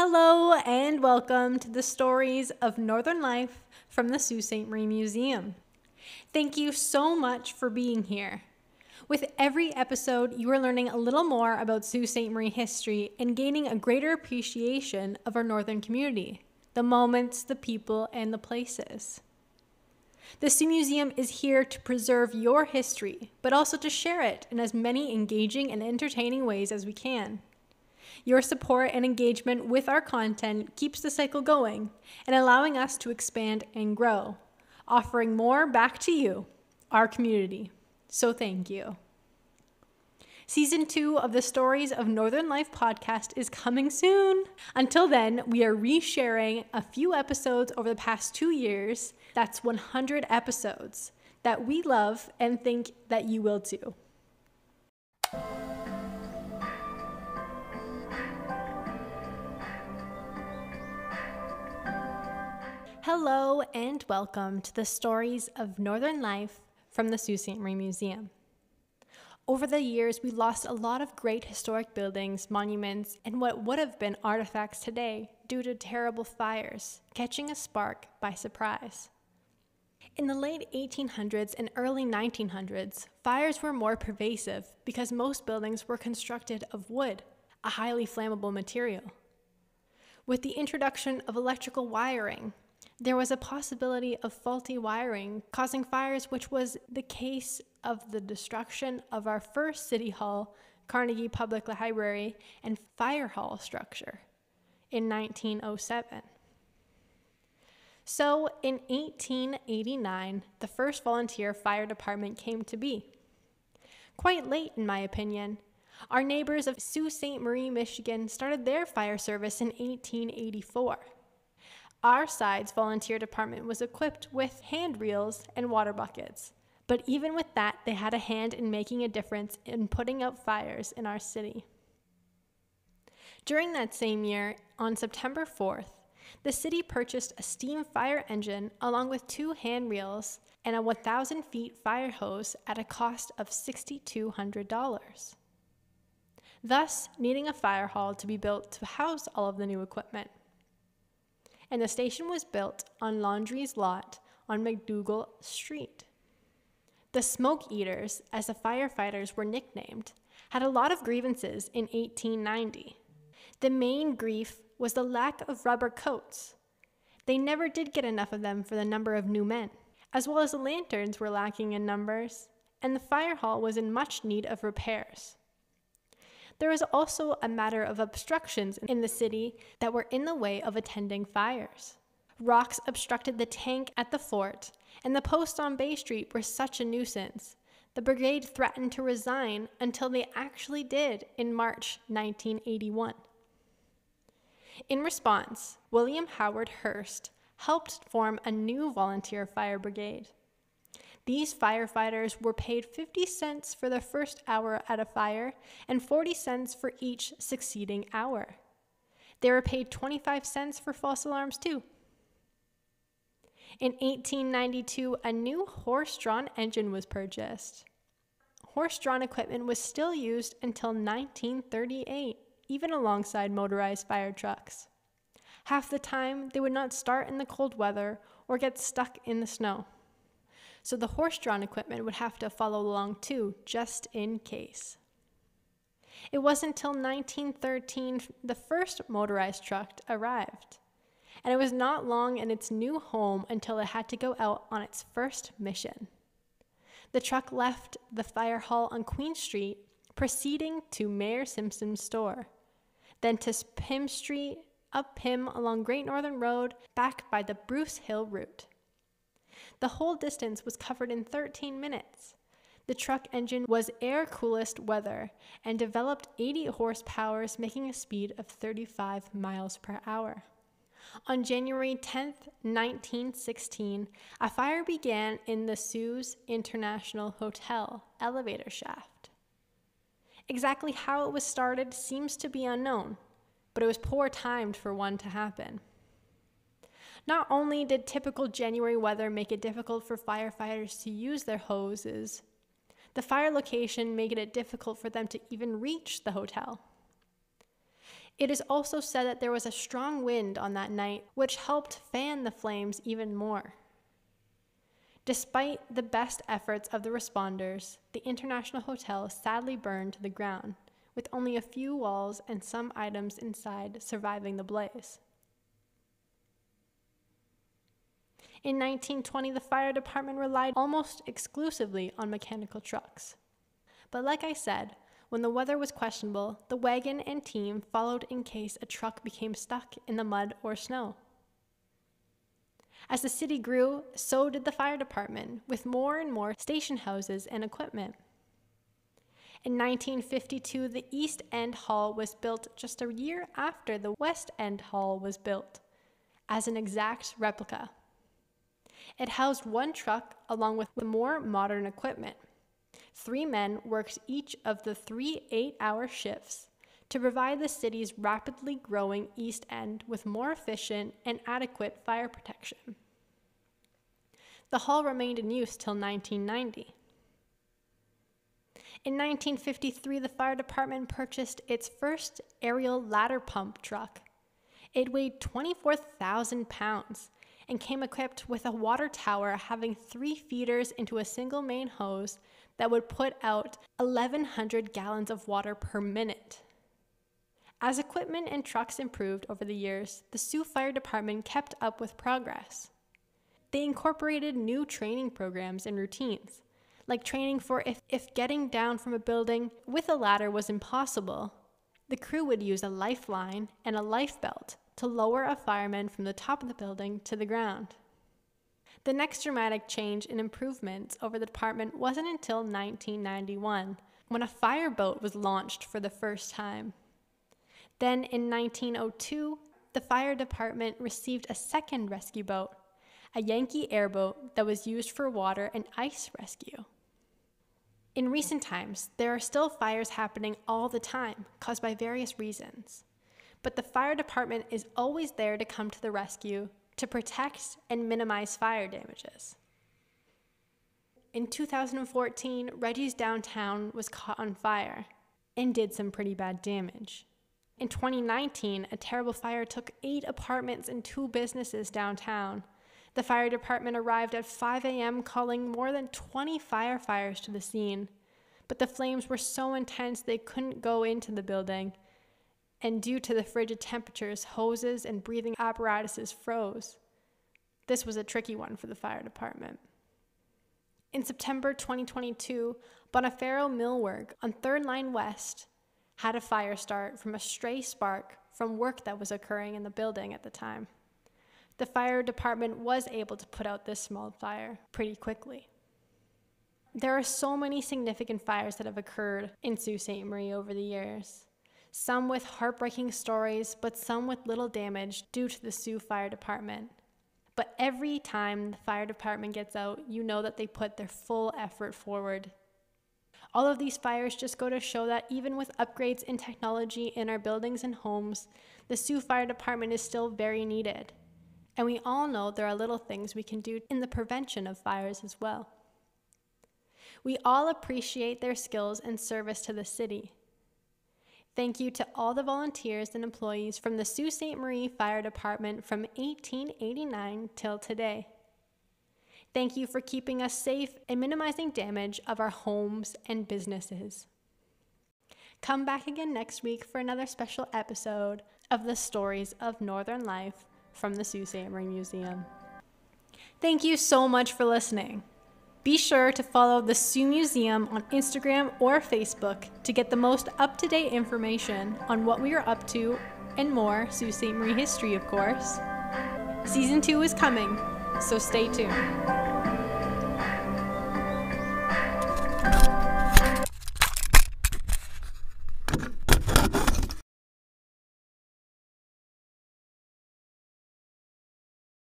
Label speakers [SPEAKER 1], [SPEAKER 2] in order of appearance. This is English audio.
[SPEAKER 1] Hello, and welcome to the stories of Northern Life from the Sault Ste. Marie Museum. Thank you so much for being here. With every episode, you are learning a little more about Sault Ste. Marie history and gaining a greater appreciation of our northern community, the moments, the people, and the places. The Soo Museum is here to preserve your history, but also to share it in as many engaging and entertaining ways as we can. Your support and engagement with our content keeps the cycle going and allowing us to expand and grow, offering more back to you, our community. So thank you. Season two of the Stories of Northern Life podcast is coming soon. Until then, we are resharing a few episodes over the past two years. That's 100 episodes that we love and think that you will too. Hello and welcome to the Stories of Northern Life from the Sault Ste. Marie Museum. Over the years, we lost a lot of great historic buildings, monuments, and what would have been artifacts today due to terrible fires, catching a spark by surprise. In the late 1800s and early 1900s, fires were more pervasive because most buildings were constructed of wood, a highly flammable material. With the introduction of electrical wiring, there was a possibility of faulty wiring causing fires, which was the case of the destruction of our first City Hall, Carnegie Public Library, and Fire Hall structure in 1907. So, in 1889, the first volunteer fire department came to be. Quite late, in my opinion. Our neighbors of Sault Ste. Marie, Michigan started their fire service in 1884. Our side's volunteer department was equipped with hand reels and water buckets. But even with that, they had a hand in making a difference in putting out fires in our city. During that same year, on September 4th, the city purchased a steam fire engine along with two hand reels and a 1,000 feet fire hose at a cost of $6,200. Thus, needing a fire hall to be built to house all of the new equipment and the station was built on Laundrie's lot on McDougal Street. The Smoke Eaters, as the firefighters were nicknamed, had a lot of grievances in 1890. The main grief was the lack of rubber coats. They never did get enough of them for the number of new men, as well as the lanterns were lacking in numbers, and the fire hall was in much need of repairs. There was also a matter of obstructions in the city that were in the way of attending fires. Rocks obstructed the tank at the fort, and the posts on Bay Street were such a nuisance. The brigade threatened to resign until they actually did in March 1981. In response, William Howard Hearst helped form a new volunteer fire brigade. These firefighters were paid 50 cents for the first hour at a fire and 40 cents for each succeeding hour. They were paid 25 cents for false alarms, too. In 1892, a new horse drawn engine was purchased. Horse drawn equipment was still used until 1938, even alongside motorized fire trucks. Half the time, they would not start in the cold weather or get stuck in the snow so the horse drawn equipment would have to follow along too, just in case. It wasn't until 1913 the first motorized truck arrived, and it was not long in its new home until it had to go out on its first mission. The truck left the fire hall on Queen Street, proceeding to Mayor Simpson's store, then to Pim Street, up Pim along Great Northern Road, back by the Bruce Hill route. The whole distance was covered in 13 minutes. The truck engine was air coolest weather and developed 80 horsepower, making a speed of 35 miles per hour. On January 10, 1916, a fire began in the Sault International Hotel elevator shaft. Exactly how it was started seems to be unknown, but it was poor timed for one to happen. Not only did typical January weather make it difficult for firefighters to use their hoses, the fire location made it difficult for them to even reach the hotel. It is also said that there was a strong wind on that night, which helped fan the flames even more. Despite the best efforts of the responders, the International Hotel sadly burned to the ground, with only a few walls and some items inside surviving the blaze. In 1920, the fire department relied almost exclusively on mechanical trucks. But like I said, when the weather was questionable, the wagon and team followed in case a truck became stuck in the mud or snow. As the city grew, so did the fire department, with more and more station houses and equipment. In 1952, the East End Hall was built just a year after the West End Hall was built, as an exact replica. It housed one truck along with more modern equipment. Three men worked each of the three eight hour shifts to provide the city's rapidly growing East End with more efficient and adequate fire protection. The hall remained in use till 1990. In 1953, the fire department purchased its first aerial ladder pump truck. It weighed 24,000 pounds and came equipped with a water tower having three feeders into a single main hose that would put out 1,100 gallons of water per minute. As equipment and trucks improved over the years, the Soo Fire Department kept up with progress. They incorporated new training programs and routines, like training for if, if getting down from a building with a ladder was impossible, the crew would use a lifeline and a life belt to lower a fireman from the top of the building to the ground. The next dramatic change in improvements over the department wasn't until 1991, when a fireboat was launched for the first time. Then in 1902, the fire department received a second rescue boat, a Yankee airboat that was used for water and ice rescue. In recent times, there are still fires happening all the time, caused by various reasons. But the fire department is always there to come to the rescue to protect and minimize fire damages. In 2014, Reggie's downtown was caught on fire and did some pretty bad damage. In 2019, a terrible fire took eight apartments and two businesses downtown. The fire department arrived at 5 a.m., calling more than 20 firefighters to the scene. But the flames were so intense they couldn't go into the building, and due to the frigid temperatures, hoses and breathing apparatuses froze. This was a tricky one for the fire department. In September 2022, Bonifacio Millwork on 3rd Line West had a fire start from a stray spark from work that was occurring in the building at the time. The fire department was able to put out this small fire pretty quickly. There are so many significant fires that have occurred in Sault Ste. Marie over the years some with heartbreaking stories, but some with little damage due to the Soo Fire Department. But every time the fire department gets out, you know that they put their full effort forward. All of these fires just go to show that even with upgrades in technology in our buildings and homes, the Soo Fire Department is still very needed. And we all know there are little things we can do in the prevention of fires as well. We all appreciate their skills and service to the city. Thank you to all the volunteers and employees from the Sault Ste. Marie Fire Department from 1889 till today. Thank you for keeping us safe and minimizing damage of our homes and businesses. Come back again next week for another special episode of the stories of Northern life from the Sault Ste. Marie Museum. Thank you so much for listening. Be sure to follow the Soo Museum on Instagram or Facebook to get the most up to date information on what we are up to and more Sault Ste. Marie history, of course. Season 2 is coming, so stay tuned.